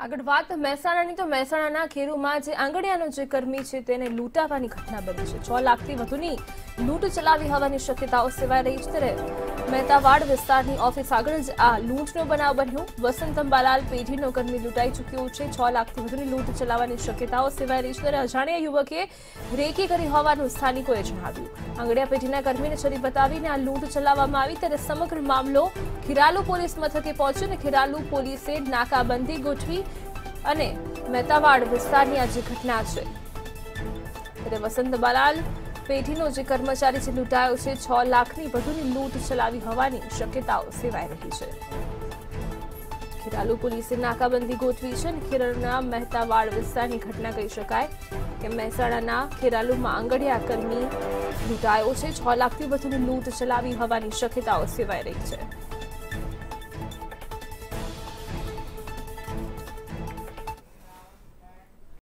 આગળ વાત મહેસાણાની, તો મહેસાણાના ખેરુમાં જે આંગડિયાનો જે કર્મી છે તેને લૂંટાવાની ઘટના બની છે. છ લાખથી વધુની લૂંટ ચલાવી હોવાની શક્યતાઓ સેવાઈ રહી છે. ત્યારે મહેતાવાડ વિસ્તારની ઓફિસ આગળ જ આ લૂંટનો બનાવ બન્યો. વસંત અંબાલાલ પેઢીનો કર્મી લૂંટાઈ ચૂક્યો છે. છ લાખથી વધુની લૂંટ ચલાવવાની શક્યતાઓ સિવાય ત્યારે અજાણ્યા યુવકે રેકી કરી હોવાનું સ્થાનિકોએ જણાવ્યું. આંગડિયા પેઢીના કર્મીને છરી બતાવીને આ લૂંટ ચલાવવામાં આવી ત્યારે સમગ્ર મામલો ખીરાલુ પોલીસ મથકે પહોંચ્યો અને ખીરાલુ પોલીસે નાકાબંધી ગોઠવી અને મહેતાવાડ વિસ્તારની આ જે ઘટના છે. ત્યારે વસંત બાલાલ પેઢીનો જે કર્મચારી છે લૂંટાયો છે, છ લાખની વધુની લૂંટ ચલાવી હોવાની શક્યતાઓ સેવાઈ રહી છે. ખેરાલુ પોલીસે નાકાબંધી ગોઠવી છે અને ખેરાલુના મહેતાવાડ વિસ્તારની ઘટના કહી શકાય કે મહેસાણાના ખેરાલુમાં આંગડિયા કર્મી લૂંટાયો છે, છ લાખથી વધુની લૂંટ ચલાવી હોવાની શક્યતાઓ સેવાઈ રહી છે.